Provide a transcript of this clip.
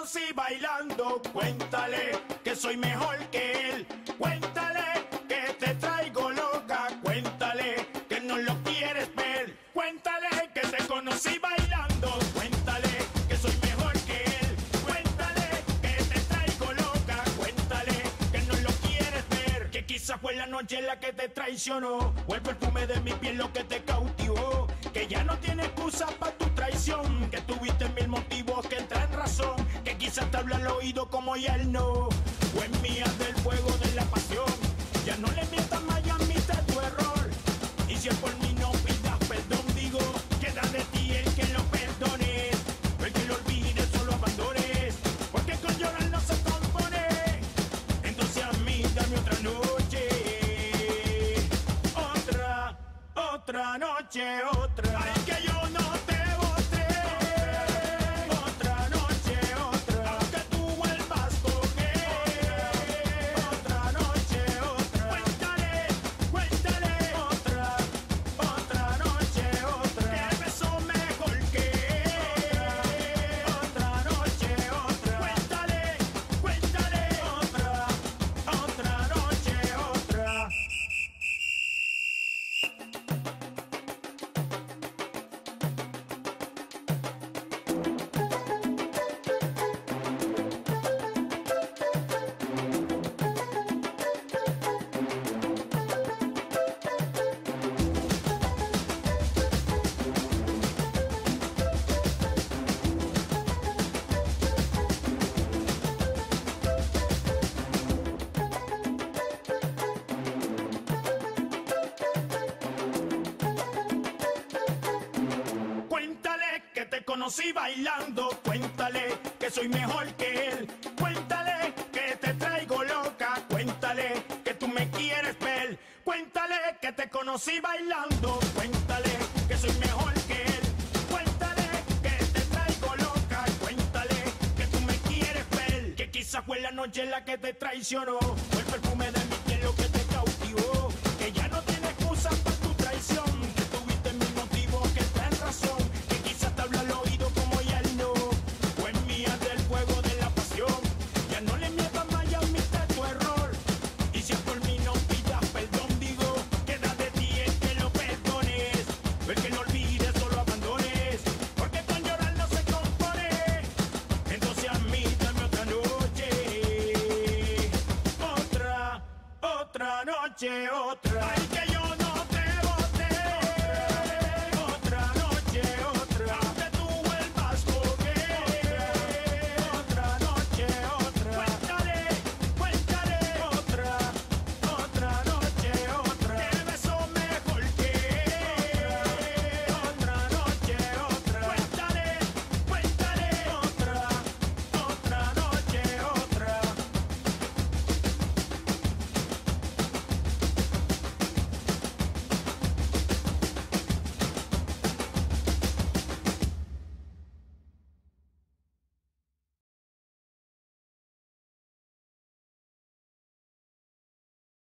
conocí bailando. Cuéntale que soy mejor que él. Cuéntale que te traigo loca. Cuéntale que no lo quieres ver. Cuéntale que te conocí bailando. Cuéntale que soy mejor que él. Cuéntale que te traigo loca. Cuéntale que no lo quieres ver. Que quizás fue la noche en la que te traicionó. O el perfume de mi piel lo que te cautivó. Que ya no tiene excusa para tu traición. Que tuviste mil motivos que entran en razón. Quizás te habla al oído como ya él no. O en mía del fuego de la pasión. Ya no le mientas más y admite tu error. Y si es por mí no pidas perdón, digo, queda de ti el que lo perdones. El que lo olvides o lo abandones. Porque con llorar no se compone. Entonces a mí dame otra noche. Otra, otra noche, otra. Bailando. Cuéntale que soy mejor que él. Cuéntale que te traigo loca. Cuéntale que tú me quieres ver. Cuéntale que te conocí bailando. Cuéntale que soy mejor que él. Cuéntale que te traigo loca. Cuéntale que tú me quieres ver. Que quizás fue la noche en la que te traicionó. 街を捉えよ